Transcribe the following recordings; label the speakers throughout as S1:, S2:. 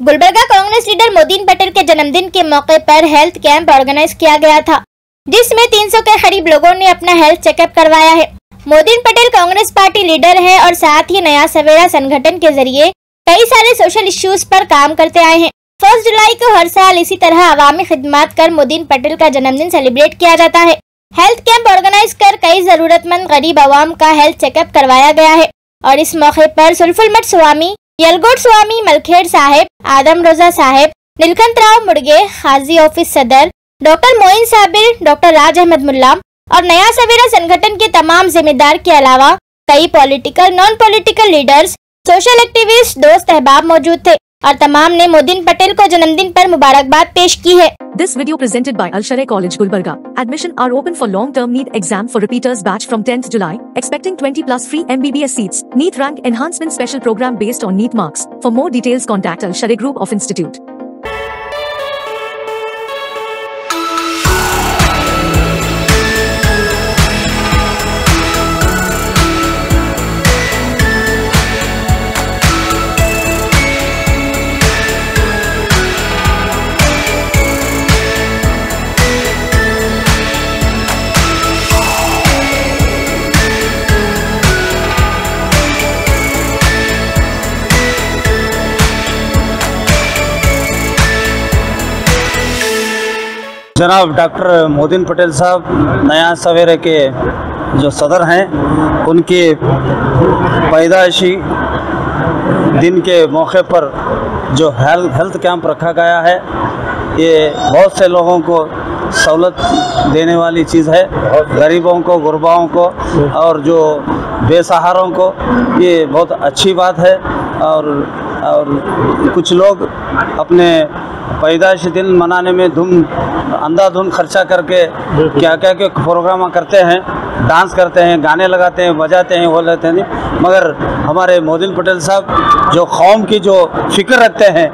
S1: Gulbarga Congress leader Modin Patel के जन्मदिन के मौके पर हेल्थ कैंप ऑर्गेनाइज किया गया था, जिसमें 300 के करीब लोगों ने अपना हेल्थ चेकअप करवाया है। Modin Patel Congress party leader है और साथ ही नया सवेरा संगठन के ज़रिए कई सारे सोशल इश्यूज़ पर काम करते आए हैं। फ़र्स्ट जुलाई को हर साल इसी तरह अवामी खिदमत कर मोदीन पटेल का जन्मदिन सेलिब्रेट किया जाता है। हेल्थ कैंप ऑर्गेनाइज कर कई जरूरतमंद गरीब आवाम का हेल्थ चेकअप करवाया गया है और इस मौके पर सुल्फुलमठ स्वामी यलगोट स्वामी मलखेड़ साहेब आदम रोजा साहेब नीलकंत राव मुड़गे हाजी ऑफ़िस सदर डॉक्टर मोइन साबिर डॉक्टर राज अहमद मुल्ला और नया सवेरा संगठन के तमाम जिम्मेदार के अलावा कई political non political leaders social activist दोस्त अहबाब मौजूद थे और तमाम ने मोदी पटेल को जन्मदिन पर मुबारकबाद पेश की है।
S2: This video presented by Alshare college Gulbarga admission are open for long term NEET exam for repeaters batch from tenth July expecting 20 plus free M B B S seat NEET rank enhancement special program based on NEET marks for more details contact Alshare group of institute
S3: जनाब doctor Modin Patel साहब, नया सवेरे के जो सदर हैं, उनके पैदाइशी दिन के मौके पर जो हेल्थ हेल्थ कैंप रखा गया है, ये बहुत से लोगों को सहूलत देने वाली चीज़ है, गरीबों को, गुरबाओं को, और जो बेसहारों को, ये बहुत अच्छी बात है, और और कुछ लोग अपने पैदाइश दिन मनाने में धूम अंधाधुन खर्चा करके क्या क्या के प्रोग्राम करते हैं डांस करते हैं गाने लगाते हैं बजाते हैं वो लेते हैं मगर हमारे मोदिन पटेल साहब जो कौम की जो फ़िक्र रखते हैं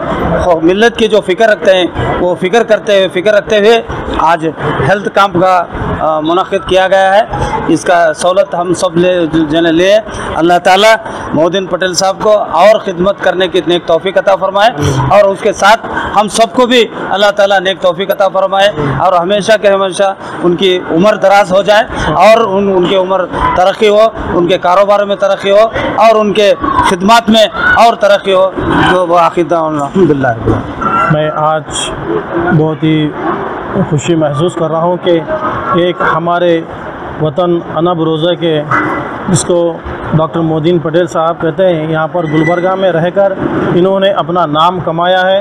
S3: मिलत की जो फ़िक्र रखते हैं वो फ़िक्र करते हुए फ़िक्र रखते हुए आज हेल्थ कैंप का मुनद किया गया है। इसका सहूलत हम सब ले, जने लिए अल्लाह ताला मोदिन पटेल साहब को और ख़िदमत करने की नेक तोफ़ी अता फरमाए और उसके साथ हम सबको भी अल्लाह ताला नेक तोफ़ी अता फरमाए और हमेशा के हमेशा उनकी उम्र दराज हो जाए और उन, उनकी उम्र तरक्की हो, उनके कारोबार में तरक्की हो और उनके खिदमत में और तरक्की हो। जो वाहिदा
S4: मैं आज बहुत ही खुशी महसूस कर रहा हूँ कि एक हमारे वतन अनब रोज़े के, जिसको डॉक्टर मोदीन पटेल साहब कहते हैं, यहाँ पर गुलबर्गा में रहकर इन्होंने अपना नाम कमाया है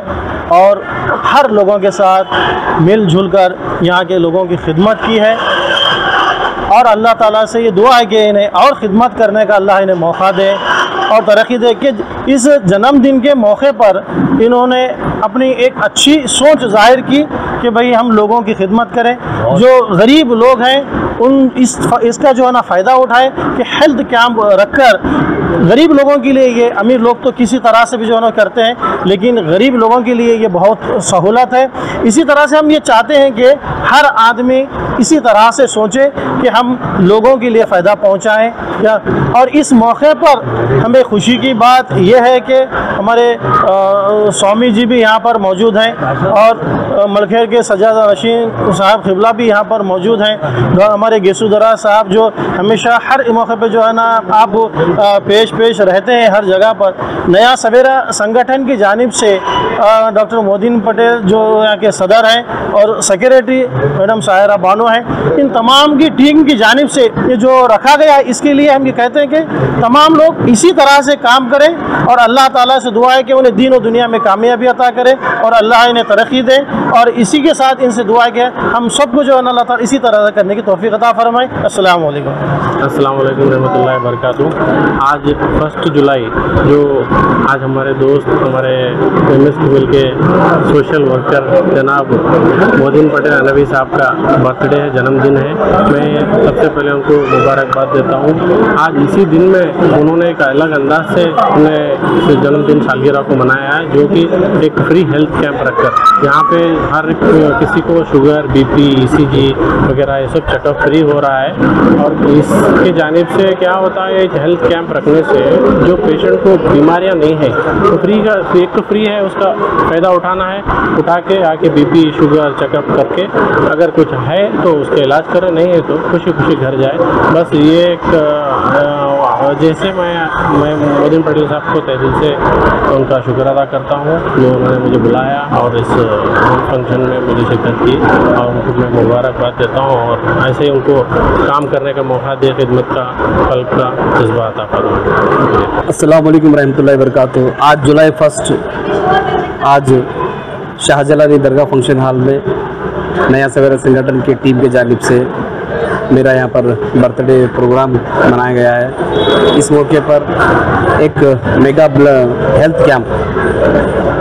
S4: और हर लोगों के साथ मिलजुल कर यहाँ के लोगों की खिदमत की है। और अल्लाह ताला से ये दुआ है कि इन्हें और ख़िदमत करने का अल्लाह इन्हें मौका दे और तरक्की दे कि इस जन्मदिन के मौके पर इन्होंने अपनी एक अच्छी सोच ज़ाहिर की कि भाई हम लोगों की खिदमत करें। जो गरीब लोग हैं उन इस इसका जो है ना फ़ायदा उठाए कि हेल्थ कैंप रखकर गरीब लोगों के लिए ये अमीर लोग तो किसी तरह से भी जो है ना करते हैं, लेकिन गरीब लोगों के लिए ये बहुत सहूलत है। इसी तरह से हम ये चाहते हैं कि हर आदमी इसी तरह से सोचे कि हम लोगों के लिए फ़ायदा पहुँचाएँ, या, और इस मौके पर हमें खुशी की बात यह है कि हमारे स्वामी जी भी यहाँ पर मौजूद हैं, और मलखेर के सजादा रशीन साहब खिबला भी यहाँ पर मौजूद हैं। हमारे गेसुदरा साहब जो हमेशा हर मौके पर जो है ना आप पेश पेश रहते हैं हर जगह पर। नया सवेरा संगठन की जानब से डॉक्टर मोदीन पटेल जो यहाँ के सदर हैं और सेक्रेटरी मैडम सायरा बानो हैं, इन तमाम की टीम की जानब से ये जो रखा गया है, इसके लिए हम ये कहते हैं कि तमाम लोग इसी तरह से काम करें और अल्लाह ताला से दुआ है कि उन्हें दीन और दुनिया में कामयाबी अता करें और अल्लाह इन्हें तरक्की दे और इसी के साथ इनसे दुआ है हम सबको जो है अल्लाह इसी तरह करने की तोफ़ी अता फरमाए असल
S5: असलम रहमतुल्लाहि वरकू आज फ़र्स्ट जुलाई, जो आज हमारे दोस्त, हमारे एम एस के सोशल वर्कर जनाब मोदीन पटेल अलवी साहब का बर्थडे है, जन्मदिन है। मैं सबसे पहले उनको मुबारकबाद देता हूँ। आज इसी दिन में उन्होंने एक अलग अंदाज से अपने जन्मदिन सालगिरह को मनाया है, जो कि एक फ्री हेल्थ कैंप रखकर। यहाँ पे हर किसी को शुगर बीपी ईसीजी वगैरह ये सब चेकअप फ्री हो रहा है और इसके जानब से क्या होता है एक हेल्थ कैंप रखने से जो पेशेंट को बीमारियाँ नहीं है तो फ्री का, एक तो फ्री है, उसका फ़ायदा उठाना है, उठा के आके बीपी शुगर चेकअप करके अगर कुछ है तो उसका इलाज करें, नहीं है तो खुशी खुशी घर जाए। बस ये एक जैसे मैं मैं मोदी पटेल साहब को तहे दिल से उनका शुक्र अदा करता हूँ जो उन्होंने मुझे बुलाया और इस फ़ंक्शन में मुझे शिरकत की। और उनको मैं मुबारकबाद देता हूँ और ऐसे ही उनको काम करने का मौका दिया खिदमत का कल्ब का जज्बा फरमाए
S6: अस्सलाम वालेकुम रहमतुल्लाहि वरकatuh आज जुलाई फ़र्स्ट आज शाहजलानी दरगाह फ़ंक्शन हॉल में नया सवेरा संगठन की टीम की जानब से मेरा यहाँ पर बर्थडे प्रोग्राम मनाया गया है। इस मौके पर एक मेगा हेल्थ कैंप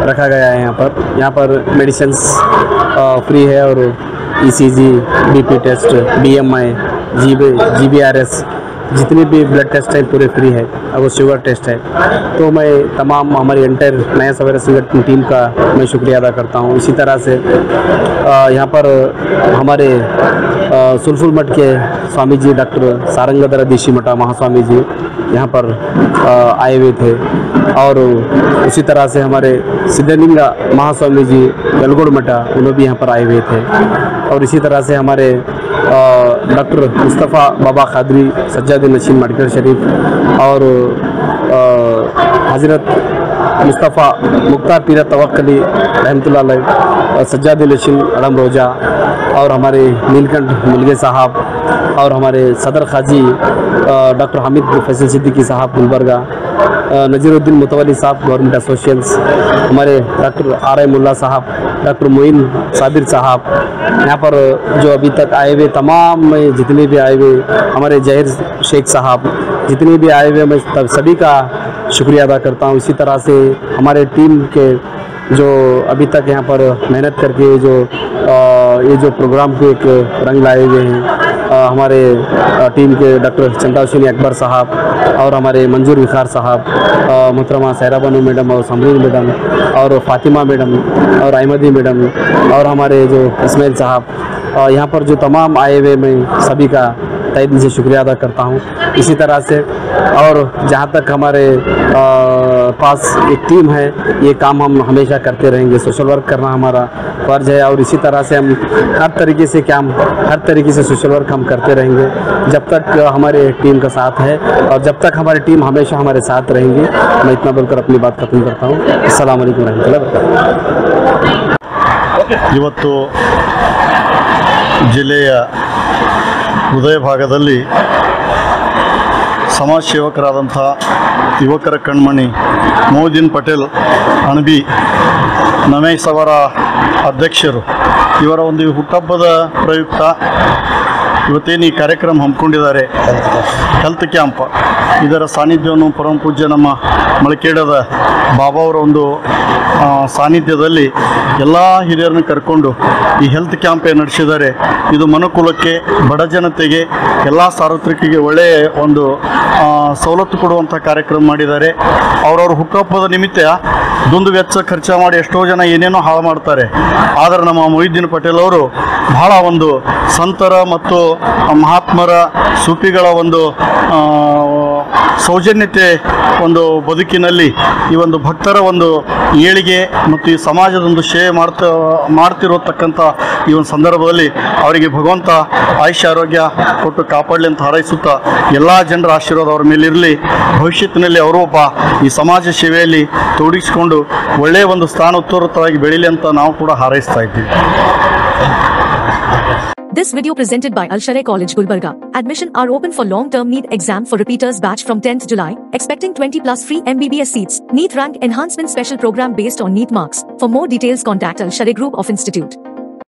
S6: रखा गया है यहाँ पर। यहाँ पर मेडिसिन्स फ्री है और E ECG BP test BMI GB GBRS जितने भी ब्लड टेस्ट है, पूरे फ्री है। और शुगर टेस्ट है। तो मैं तमाम हमारी एंटायर नया सवेरा संगठन टीम का मैं शुक्रिया अदा करता हूँ। इसी तरह से यहाँ पर हमारे सुलफुल मठ के स्वामी जी डॉक्टर सारंगधर दिशी मठा महास्वामी जी यहाँ पर आए हुए थे। और उसी तरह से हमारे सिद्धलिंगा महास्वामी जी गलगोड़ मठा, उन्होंने भी यहाँ पर आए हुए थे। और इसी तरह से हमारे डॉक्टर मुस्तफ़ा बाबा खादरी सज्जाद नशीन मेडिकल शरीफ और हज़रत मुस्तफ़ा मुख्तार पीरा तवक्कली रहमतुल्लाह सज्जाद नशीन अड़म रोजा और हमारे नीलकंठ मुलगे साहब और हमारे सदर खाजी डॉक्टर हामिद फैसल सिद्दीकी साहब गुलबर्गा नज़ीरुद्दीन मुतवली साहब, गवर्नमेंट एसोसिएशंस हमारे डॉक्टर आर आई मुल्ला साहब, डॉक्टर मोइन साबिर साहब, यहाँ पर जो अभी तक आए हुए, तमाम जितने भी आए हुए, हमारे जहिर शेख साहब, जितने भी आए हुए, मैं सभी का शुक्रिया अदा करता हूँ। इसी तरह से हमारे टीम के जो अभी तक यहाँ पर मेहनत करके जो अ, ये जो प्रोग्राम को एक रंग लाए हुए हैं हमारे टीम के डॉक्टर चंदाशिनी अकबर साहब और हमारे मंजूर विखार साहब मोहतरमा सहरा बानू मैडम और समरीन मैडम और फातिमा मैडम और अहमदी मैडम और हमारे जो इसमाइल साहब यहाँ पर जो तमाम आए हुए मैं सभी का तय दिल से शुक्रिया अदा करता हूँ इसी तरह से और जहाँ तक हमारे अ, पास एक टीम है ये काम हम हमेशा करते रहेंगे सोशल वर्क करना हमारा फर्ज है और इसी तरह से हम हर तरीके से काम हर तरीके से सोशल वर्क हम करते रहेंगे जब तक हमारे टीम का साथ है और जब तक हमारी टीम हमेशा हमारे साथ रहेंगी मैं इतना बोलकर अपनी बात खत्म करता हूँ असल वरहमल
S7: ಇವತ್ತು ಜಿಲ್ಲೆಯ ಹೃದಯ ಭಾಗದಲ್ಲಿ ಸಮಾಜ ಸೇವಕರಾದಂಥ ಯುವಕರ ಕಣ್ಮಣಿ ಮೋದಿನ್ ಪಟೇಲ್ ಅಣಬಿ ನಮೇಶ್ ಅವರ ಅಧ್ಯಕ್ಷರು. ಇವರ ಒಂದು ಹುಟ್ಟಬ್ಬದ ಪ್ರಯುಕ್ತ ಇವತ್ತೇನು ಈ ಕಾರ್ಯಕ್ರಮ ಹಮ್ಮಿಕೊಂಡಿದ್ದಾರೆ? ಹೆಲ್ತ್ ಕ್ಯಾಂಪ್ ಇದರ ಸಾನ್ನಿಧ್ಯವನ್ನು ಪರಮ ಪೂಜ್ಯ ನಮ್ಮ ಮಳಕೇಡದ ಬಾಬಾ ಅವರ ಒಂದು ಸಾನ್ನಿಧ್ಯದಲ್ಲಿ ಎಲ್ಲ ಹಿರಿಯರನ್ನು ಕರ್ಕೊಂಡು ಈ ಹೆಲ್ತ್ ಕ್ಯಾಂಪ್ ನಡೆಸಿದ್ದಾರೆ, ಇದು ಮನುಕುಲಕ್ಕೆ, ಬಡ ಜನತೆಗೆ, ಎಲ್ಲ ಸಾರ್ವತ್ರಿಕರಿಗೆ ಒಳ್ಳೆಯ ಒಂದು ಸವಲತ್ತು ಕೊಡುವಂಥ ಕಾರ್ಯಕ್ರಮ ಮಾಡಿದ್ದಾರೆ. ಅವರವ್ರ ಹುಟ್ಟುಹಬ್ಬದ ನಿಮಿತ್ತ ದುಂದು ವೆಚ್ಚ ಖರ್ಚು ಮಾಡಿ ಎಷ್ಟೋ ಜನ ಏನೇನೋ ಹಾಳು ಮಾಡ್ತಾರೆ. ಆದರೆ ನಮ್ಮ ಮೊಹಿದ್ದೀನ್ ಪಟೇಲ್ ಅವರು ಬಹಳ ಒಂದು ಸಂತರ ಮತ್ತು ಮಹಾತ್ಮರ ಸೂಪಿಗಳ ಒಂದು ಸೌಜನ್ಯತೆ ಒಂದು ಬದುಕಿನಲ್ಲಿ ಈ ಒಂದು ಭಕ್ತರ ಒಂದು ಏಳಿಗೆ ಮತ್ತು ಈ ಸಮಾಜದ ಒಂದು ಸೇವೆ ಮಾಡ್ತಾ, ಮಾಡ್ತಿರತಕ್ಕಂಥ ಈ ಒಂದು ಸಂದರ್ಭದಲ್ಲಿ ಅವರಿಗೆ ಭಗವಂತ ಆಯುಷ್ಯ, ಆರೋಗ್ಯ ಕೊಟ್ಟು ಕಾಪಾಡಲಿ ಅಂತ ಹಾರೈಸುತ್ತಾ ಎಲ್ಲ ಜನರ ಆಶೀರ್ವಾದ ಅವರ ಮೇಲಿರಲಿ. ಭವಿಷ್ಯತ್ತಿನಲ್ಲಿ ಅವರು ಒಬ್ಬ ಈ ಸಮಾಜ ಸೇವೆಯಲ್ಲಿ ತೊಡಗಿಸಿಕೊಂಡು ಒಳ್ಳೆಯ ಒಂದು ಸ್ಥಾನ ಉತ್ತರೋತ್ತರವಾಗಿ ಬೆಳೀಲಿ ಅಂತ ನಾವು ಕೂಡ ಹಾರೈಸ್ತಾ ಇದ್ದೀವಿ.
S2: This video presented by Al Sharai College Gulbarga. Admission are open for long-term NEET exam for repeaters batch from 10th July, expecting 20 plus free MBBS seats. NEET rank enhancement special program based on NEET marks. For more details contact Al Sharai Group of Institute.